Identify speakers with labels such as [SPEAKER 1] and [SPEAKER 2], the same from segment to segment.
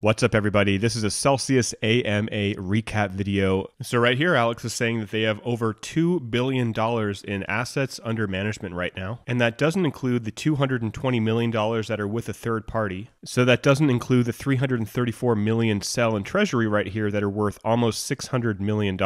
[SPEAKER 1] What's up, everybody? This is a Celsius AMA recap video. So, right here, Alex is saying that they have over $2 billion in assets under management right now. And that doesn't include the $220 million that are with a third party. So, that doesn't include the $334 million Cel in treasury right here that are worth almost $600 million.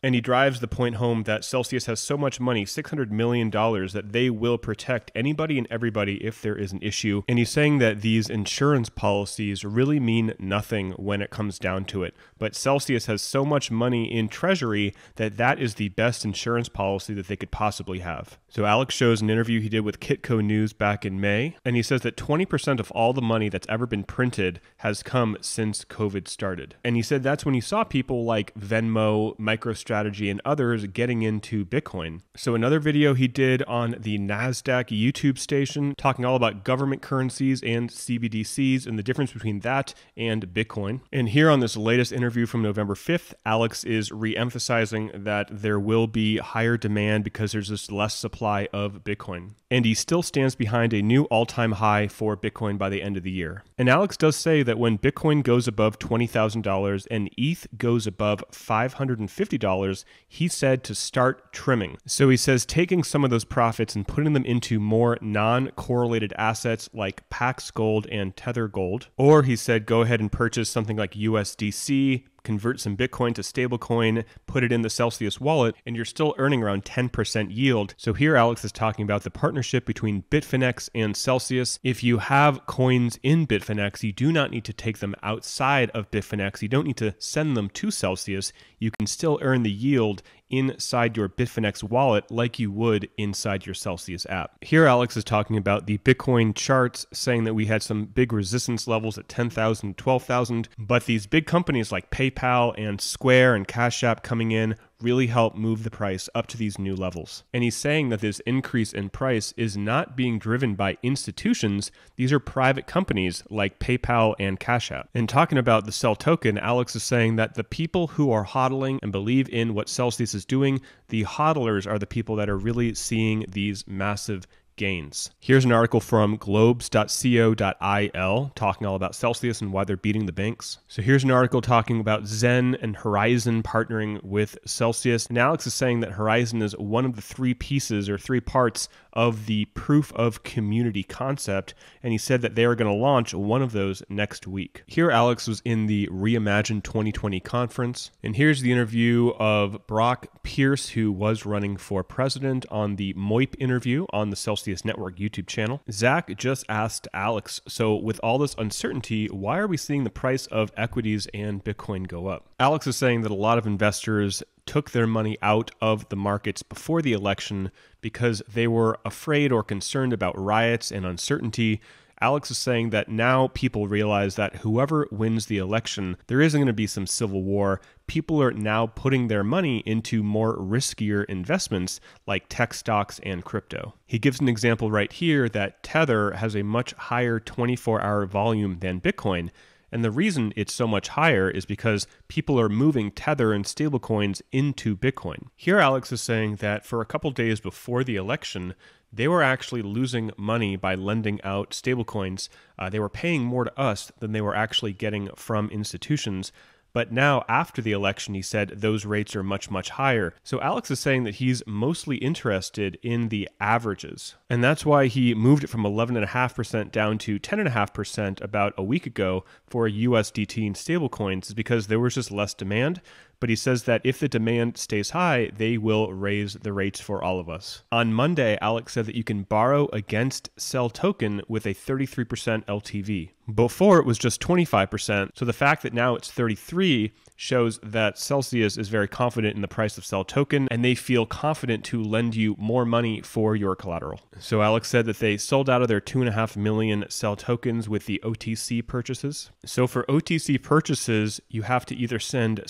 [SPEAKER 1] And he drives the point home that Celsius has so much money, $600 million, that they will protect anybody and everybody if there is an issue. And he's saying that these insurance policies really mean nothing when it comes down to it. But Celsius has so much money in treasury that that is the best insurance policy that they could possibly have. So Alex shows an interview he did with Kitco News back in May, and he says that 20% of all the money that's ever been printed has come since COVID started. And he said that's when you saw people like Venmo, MicroStrategy, and others getting into Bitcoin. So another video he did on the NASDAQ YouTube station talking all about government currencies and CBDCs and the difference between that and and Bitcoin. And here on this latest interview from November 5th, Alex is re emphasizing that there will be higher demand because there's this less supply of Bitcoin. And he still stands behind a new all time high for Bitcoin by the end of the year. And Alex does say that when Bitcoin goes above $20,000 and ETH goes above $550, he said to start trimming. So he says taking some of those profits and putting them into more non correlated assets like Pax Gold and Tether Gold. Or he said go ahead ahead and purchase something like USDC, convert some Bitcoin to stablecoin, put it in the Celsius wallet, and you're still earning around 10% yield. So here Alex is talking about the partnership between Bitfinex and Celsius. If you have coins in Bitfinex, you do not need to take them outside of Bitfinex. You don't need to send them to Celsius. You can still earn the yield inside your Bitfinex wallet like you would inside your Celsius app. Here, Alex is talking about the Bitcoin charts, saying that we had some big resistance levels at 10,000, 12,000, but these big companies like PayPal and Square and Cash App coming in really help move the price up to these new levels. And he's saying that this increase in price is not being driven by institutions, these are private companies like PayPal and Cash App. And talking about the Cel token, Alex is saying that the people who are hodling and believe in what Celsius is doing, the hodlers are the people that are really seeing these massive gains. Here's an article from globes.co.il talking all about Celsius and why they're beating the banks. So here's an article talking about Zen and Horizen partnering with Celsius. And Alex is saying that Horizen is one of the three pieces or three parts of the proof of community concept. And he said that they are going to launch one of those next week. Here, Alex was in the Reimagine 2020 conference. And here's the interview of Brock Pierce, who was running for president on the MOIP interview on the Celsius Celsius Network YouTube channel. Zach just asked Alex, so with all this uncertainty, why are we seeing the price of equities and Bitcoin go up? Alex is saying that a lot of investors took their money out of the markets before the election because they were afraid or concerned about riots and uncertainty Alex is saying that now people realize that whoever wins the election, there isn't going to be some civil war. People are now putting their money into more riskier investments like tech stocks and crypto. He gives an example right here that Tether has a much higher 24 hour volume than Bitcoin. And the reason it's so much higher is because people are moving Tether and stablecoins into Bitcoin. Here, Alex is saying that for a couple days before the election, they were actually losing money by lending out stablecoins. Uh, they were paying more to us than they were actually getting from institutions. But now, after the election, he said those rates are much, much higher. So Alex is saying that he's mostly interested in the averages. And that's why he moved it from 11.5% down to 10.5% about a week ago for USDT and stablecoins, is because there was just less demand but he says that if the demand stays high, they will raise the rates for all of us. On Monday, Alex said that you can borrow against Cel token with a 33% LTV. Before it was just 25%, so the fact that now it's 33 shows that Celsius is very confident in the price of Cel token and they feel confident to lend you more money for your collateral. So Alex said that they sold out of their 2.5 million Cel tokens with the OTC purchases. So for OTC purchases, you have to either send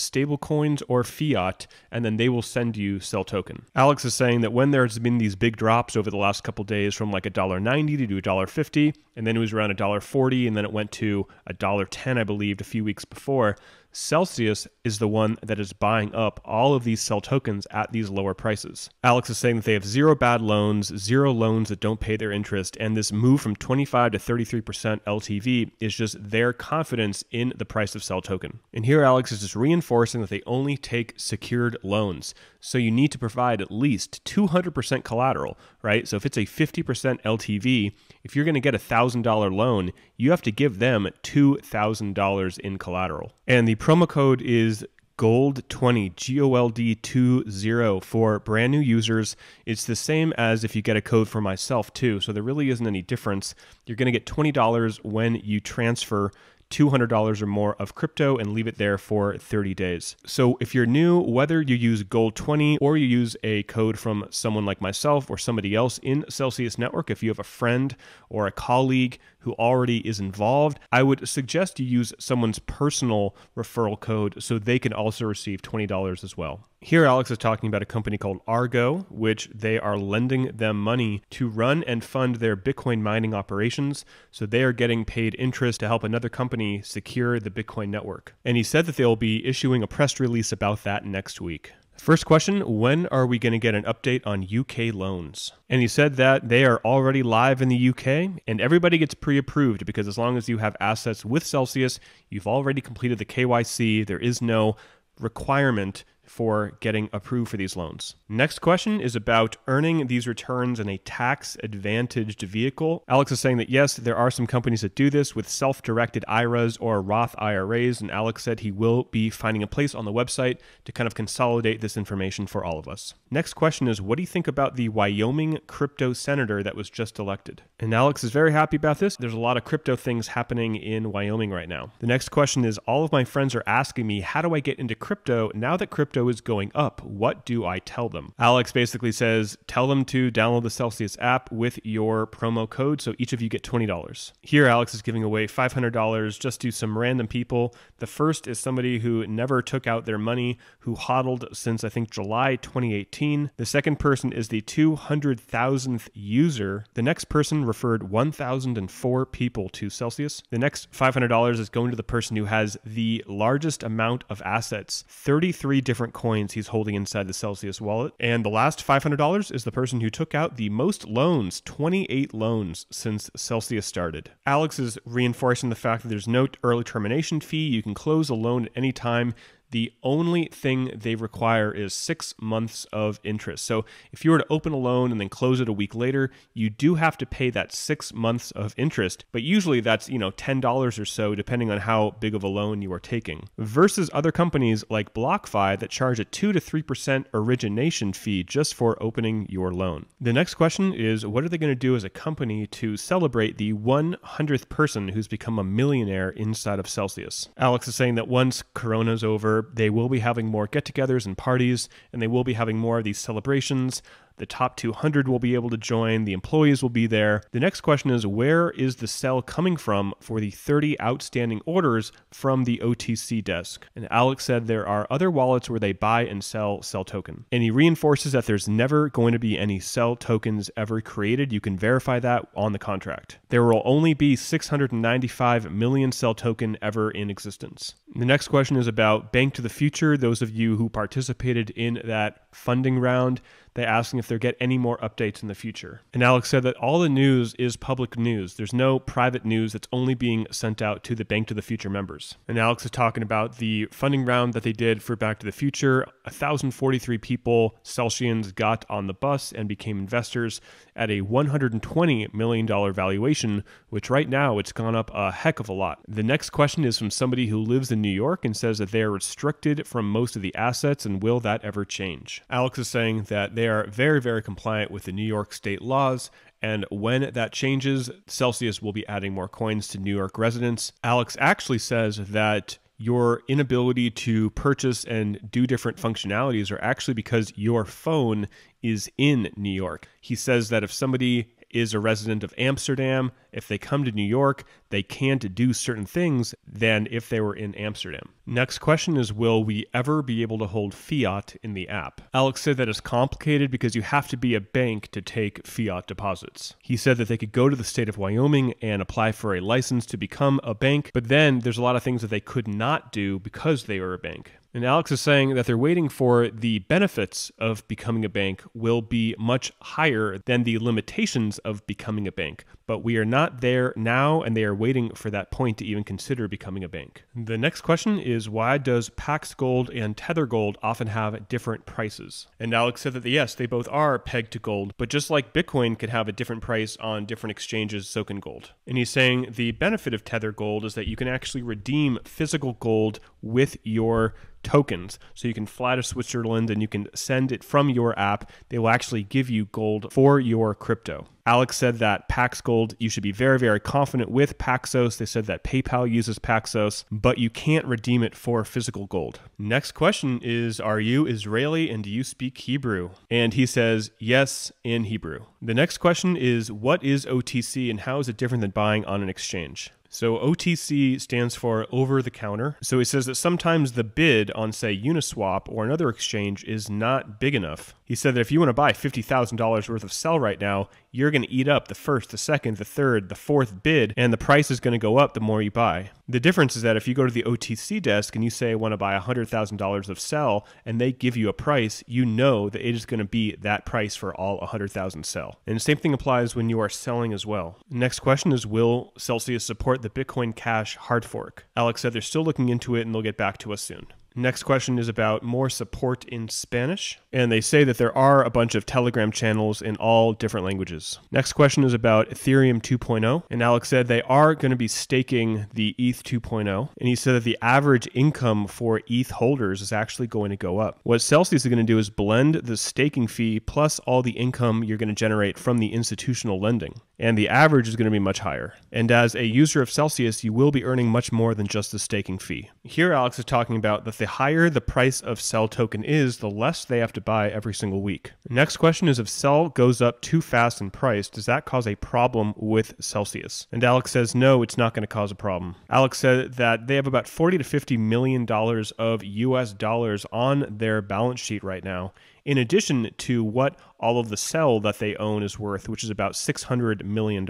[SPEAKER 1] stablecoins or fiat and then they will send you Cel token. Alex is saying that when there's been these big drops over the last couple days from like $1.90 to $1.50 and then it was around $1.40 and then it went to $1.10 I believe a few weeks before, Celsius is the one that is buying up all of these Cel tokens at these lower prices. Alex is saying that they have zero bad loans, zero loans that don't pay their interest, and this move from 25 to 33% LTV is just their confidence in the price of Cel token. And here Alex is just reinforcing that they only take secured loans. So you need to provide at least 200% collateral, right? So if it's a 50% LTV, if you're going to get a $1,000 loan, you have to give them $2,000 in collateral. And the promo code is GOLD20, G O L D 20 for brand new users. It's the same as if you get a code for myself too. So there really isn't any difference. You're going to get $20 when you transfer $200 or more of crypto and leave it there for 30 days. So if you're new, whether you use Gold20 or you use a code from someone like myself or somebody else in Celsius Network, if you have a friend or a colleague who already is involved, I would suggest you use someone's personal referral code so they can also receive $20 as well. Here, Alex is talking about a company called Argo, which they are lending them money to run and fund their Bitcoin mining operations. So they are getting paid interest to help another company secure the Bitcoin network. And he said that they'll be issuing a press release about that next week. First question When are we going to get an update on UK loans? And he said that they are already live in the UK and everybody gets pre approved because as long as you have assets with Celsius, you've already completed the KYC. There is no requirement for getting approved for these loans. Next question is about earning these returns in a tax advantaged vehicle. Alex is saying that yes, there are some companies that do this with self directed IRAs or Roth IRAs, and Alex said he will be finding a place on the website to kind of consolidate this information for all of us. Next question is what do you think about the Wyoming crypto senator that was just elected? And Alex is very happy about this. There's a lot of crypto things happening in Wyoming right now. The next question is all of my friends are asking me, how do I get into crypto now that crypto crypto is going up. What do I tell them? Alex basically says, tell them to download the Celsius app with your promo code. So each of you get $20. Here, Alex is giving away $500 just to some random people. The first is somebody who never took out their money, who hodled since I think July 2018. The second person is the 200,000th user. The next person referred 1,004 people to Celsius. The next $500 is going to the person who has the largest amount of assets 33 different different coins he's holding inside the Celsius wallet. And the last $500 is the person who took out the most loans 28 loans since Celsius started. Alex is reinforcing the fact that there's no early termination fee. You can close a loan at any time. The only thing they require is six months of interest. So if you were to open a loan and then close it a week later, you do have to pay that six months of interest. But usually that's, you know, $10 or so, depending on how big of a loan you are taking. Versus other companies like BlockFi that charge a 2 to 3% origination fee just for opening your loan. The next question is what are they going to do as a company to celebrate the 100th person who's become a millionaire inside of Celsius? Alex is saying that once Corona's over, they will be having more get togethers and parties, and they will be having more of these celebrations. The top 200 will be able to join, the employees will be there. The next question is where is the Cel coming from for the 30 outstanding orders from the OTC desk? And Alex said there are other wallets where they buy and sell Cel token. And he reinforces that there's never going to be any Cel tokens ever created. You can verify that on the contract. There will only be 695 million Cel token ever in existence. The next question is about Bank to the Future. Those of you who participated in that funding round, they asking if they'll get any more updates in the future. And Alex said that all the news is public news. There's no private news that's only being sent out to the Bank to the Future members. And Alex is talking about the funding round that they did for Back to the Future. 1,043 people, Celsians, got on the bus and became investors at a $120 million valuation, which right now it's gone up a heck of a lot. The next question is from somebody who lives in New York and says that they are restricted from most of the assets and will that ever change? Alex is saying that they are very, very compliant with the New York state laws. And when that changes, Celsius will be adding more coins to New York residents. Alex actually says that your inability to purchase and do different functionalities are actually because your phone is in New York. He says that if somebody is a resident of Amsterdam. If they come to New York, they can't do certain things than if they were in Amsterdam. Next question is Will we ever be able to hold fiat in the app? Alex said that it's complicated because you have to be a bank to take fiat deposits. He said that they could go to the state of Wyoming and apply for a license to become a bank, but then there's a lot of things that they could not do because they were a bank. And Alex is saying that they're waiting for the benefits of becoming a bank will be much higher than the limitations of becoming a bank. But we are not there now, and they are waiting for that point to even consider becoming a bank. The next question is why does Pax Gold and Tether Gold often have different prices? And Alex said that yes, they both are pegged to gold, but just like Bitcoin could have a different price on different exchanges, so can gold. And he's saying the benefit of Tether Gold is that you can actually redeem physical gold with your tokens. So you can fly to Switzerland and you can send it from your app. They will actually give you gold for your crypto. Alex said that Pax Gold, you should be very, very confident with Paxos. They said that PayPal uses Paxos, but you can't redeem it for physical gold. Next question is Are you Israeli and do you speak Hebrew? And he says, Yes, in Hebrew. The next question is What is OTC and how is it different than buying on an exchange? So OTC stands for over the counter. So it says that sometimes the bid on, say, Uniswap or another exchange is not big enough. He said that if you want to buy $50,000 worth of Cel right now, you're going to eat up the first, the second, the third, the fourth bid, and the price is going to go up the more you buy. The difference is that if you go to the OTC desk and you say, I want to buy $100,000 of Cel, and they give you a price, you know that it is going to be that price for all 100,000 Cel. And the same thing applies when you are selling as well. Next question is Will Celsius support the Bitcoin Cash hard fork? Alex said they're still looking into it and they'll get back to us soon. Next question is about more support in Spanish. And they say that there are a bunch of Telegram channels in all different languages. Next question is about Ethereum 2.0. And Alex said they are going to be staking the ETH 2.0. And he said that the average income for ETH holders is actually going to go up. What Celsius is going to do is blend the staking fee plus all the income you're going to generate from the institutional lending. And the average is going to be much higher. And as a user of Celsius, you will be earning much more than just the staking fee. Here, Alex is talking about that the higher the price of Cel token is, the less they have to buy every single week. Next question is if Cel goes up too fast in price, does that cause a problem with Celsius? And Alex says no, it's not going to cause a problem. Alex said that they have about 40 to 50 million dollars of US dollars on their balance sheet right now in addition to what all of the Cel that they own is worth, which is about $600 million.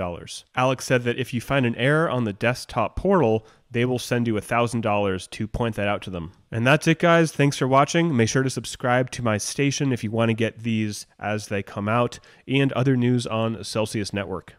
[SPEAKER 1] Alex said that if you find an error on the desktop portal, they will send you $1,000 to point that out to them. And that's it, guys. Thanks for watching. Make sure to subscribe to my station if you want to get these as they come out and other news on Celsius Network.